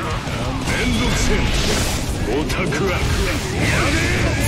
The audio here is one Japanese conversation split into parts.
めんどくせえオタクはやめえ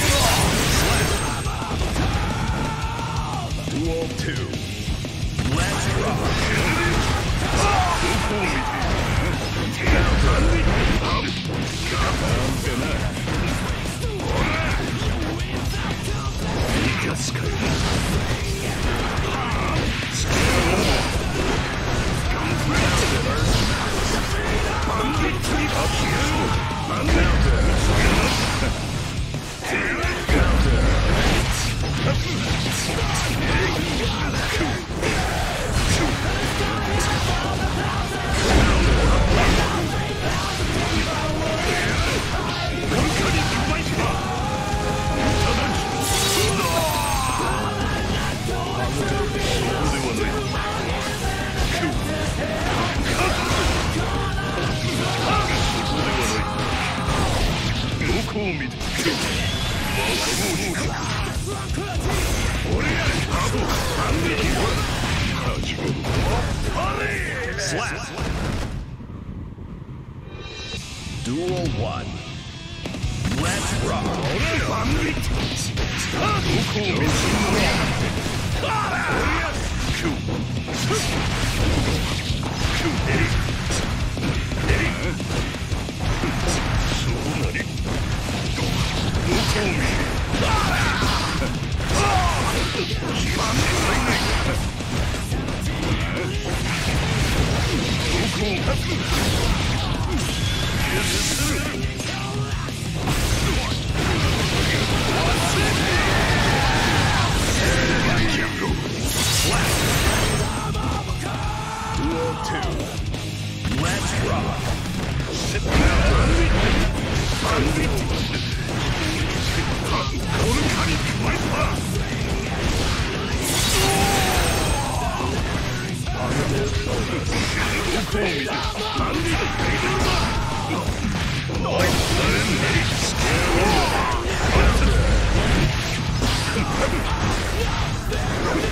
Slap! Duel 1. Let's rock! Yes, sir. Yeah.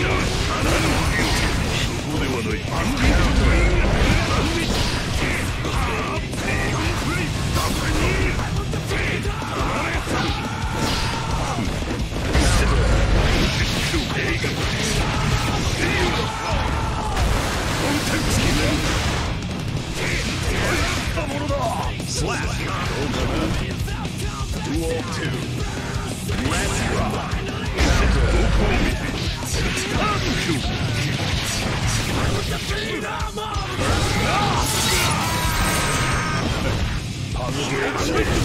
Shit.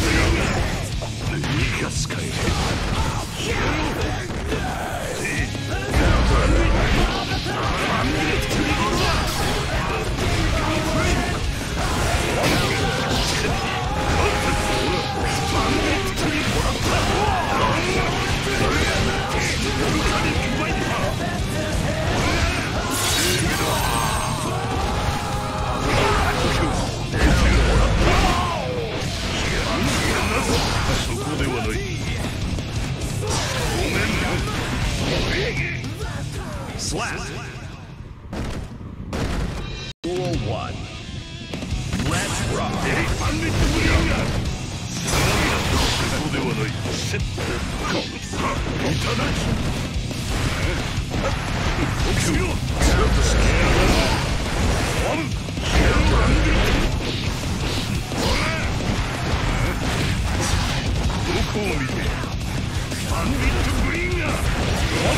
そこでい。セットかいただき起きろどこを見てバンディットグリーンがそこ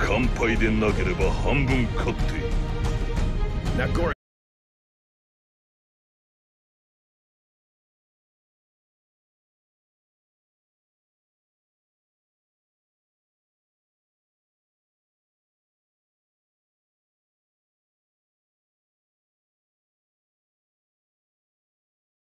乾杯でなければ半分勝って